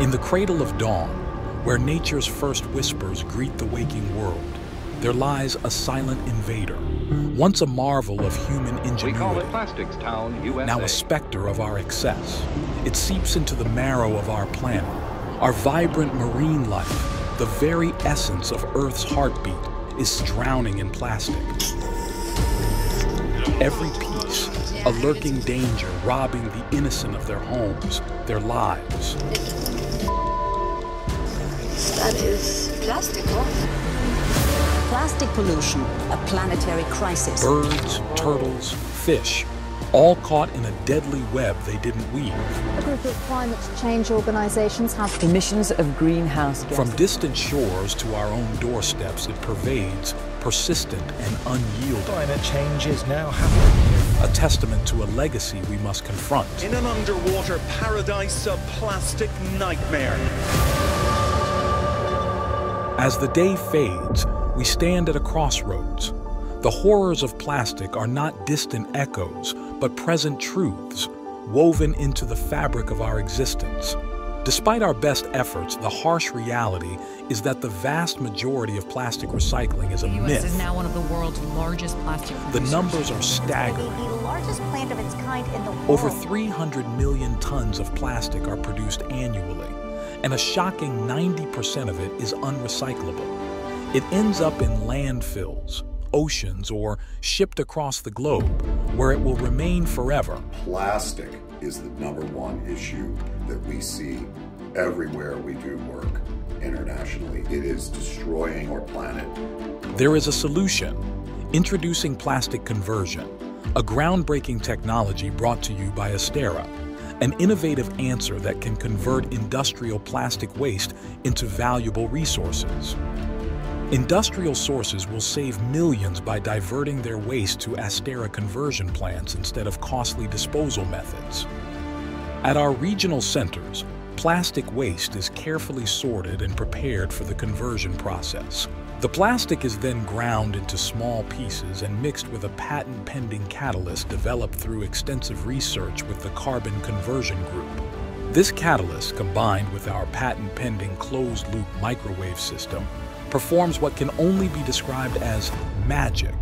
In the cradle of dawn, where nature's first whispers greet the waking world, there lies a silent invader, once a marvel of human ingenuity, now a specter of our excess. It seeps into the marrow of our planet, our vibrant marine life, the very essence of Earth's heartbeat, is drowning in plastic. Every piece, a lurking danger robbing the innocent of their homes, their lives. That is plastic, huh? Plastic pollution, a planetary crisis. Birds, turtles, fish, all caught in a deadly web they didn't weave. A group of climate change organizations have emissions of greenhouse gases. From distant shores to our own doorsteps, it pervades, persistent and unyielding. Climate change is now happening. A testament to a legacy we must confront. In an underwater paradise a plastic nightmare. As the day fades, we stand at a crossroads. The horrors of plastic are not distant echoes, but present truths, woven into the fabric of our existence. Despite our best efforts, the harsh reality is that the vast majority of plastic recycling is a the US myth. is now one of the world's largest plastic The numbers are staggering. The largest plant of its kind in the world. Over 300 million tons of plastic are produced annually, and a shocking 90% of it is unrecyclable. It ends up in landfills, oceans, or shipped across the globe, where it will remain forever. Plastic is the number one issue that we see everywhere we do work internationally. It is destroying our planet. There is a solution introducing plastic conversion, a groundbreaking technology brought to you by Astera, an innovative answer that can convert industrial plastic waste into valuable resources. Industrial sources will save millions by diverting their waste to Astera conversion plants instead of costly disposal methods. At our regional centers, plastic waste is carefully sorted and prepared for the conversion process. The plastic is then ground into small pieces and mixed with a patent-pending catalyst developed through extensive research with the Carbon Conversion Group. This catalyst, combined with our patent-pending closed-loop microwave system, performs what can only be described as magic.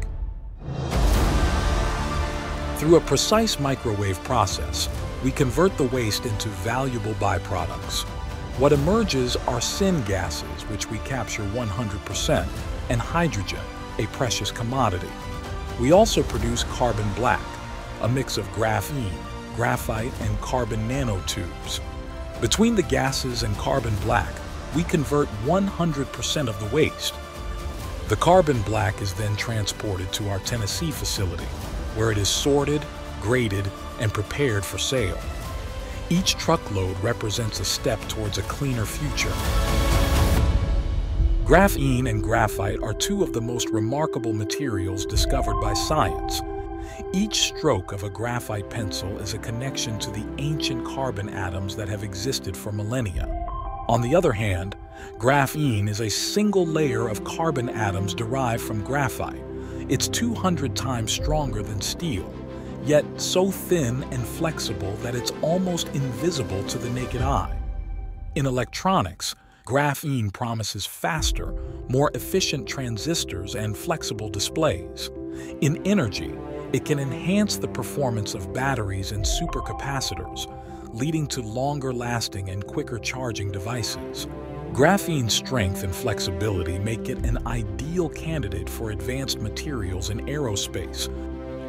Through a precise microwave process, we convert the waste into valuable byproducts. What emerges are syngases, which we capture 100%, and hydrogen, a precious commodity. We also produce carbon black, a mix of graphene, graphite, and carbon nanotubes. Between the gases and carbon black, we convert 100% of the waste. The carbon black is then transported to our Tennessee facility, where it is sorted, graded, and prepared for sale. Each truckload represents a step towards a cleaner future. Graphene and graphite are two of the most remarkable materials discovered by science. Each stroke of a graphite pencil is a connection to the ancient carbon atoms that have existed for millennia. On the other hand, graphene is a single layer of carbon atoms derived from graphite. It's 200 times stronger than steel, yet so thin and flexible that it's almost invisible to the naked eye. In electronics, graphene promises faster, more efficient transistors and flexible displays. In energy, it can enhance the performance of batteries and supercapacitors, leading to longer-lasting and quicker charging devices. Graphene's strength and flexibility make it an ideal candidate for advanced materials in aerospace.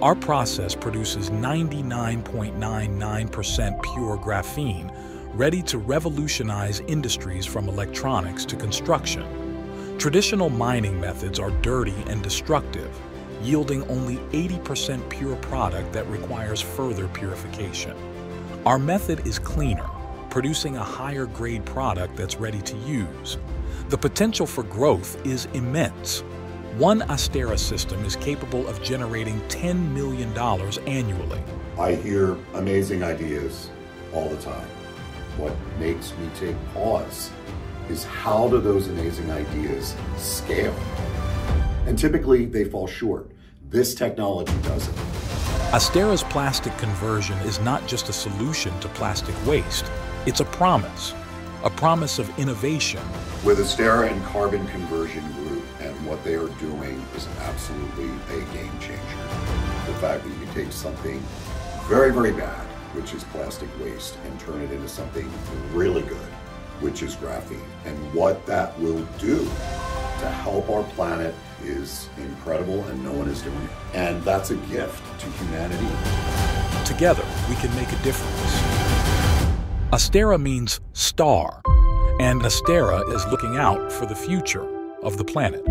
Our process produces 99.99% pure graphene, ready to revolutionize industries from electronics to construction. Traditional mining methods are dirty and destructive, yielding only 80% pure product that requires further purification. Our method is cleaner, producing a higher grade product that's ready to use. The potential for growth is immense. One Astera system is capable of generating $10 million annually. I hear amazing ideas all the time. What makes me take pause is how do those amazing ideas scale? And typically they fall short. This technology doesn't. Astera's plastic conversion is not just a solution to plastic waste, it's a promise. a promise of innovation. With Astera and Carbon Conversion Group and what they are doing is absolutely a game changer. The fact that you take something very, very bad, which is plastic waste, and turn it into something really good, which is graphene. And what that will do to help our planet is incredible and no one is doing it. And that's a gift to humanity. Together, we can make a difference. Astera means star, and Astera is looking out for the future of the planet.